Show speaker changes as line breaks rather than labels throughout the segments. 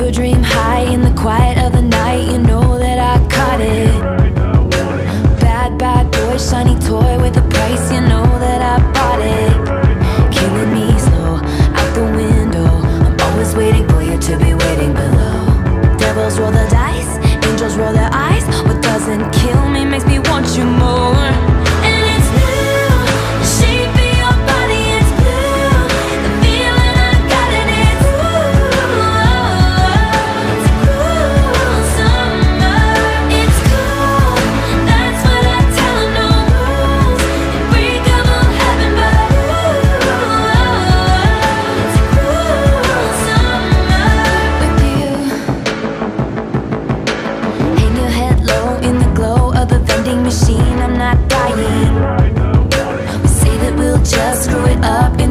fever dream high in the quiet of the night. You know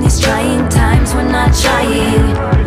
these trying times we're not trying.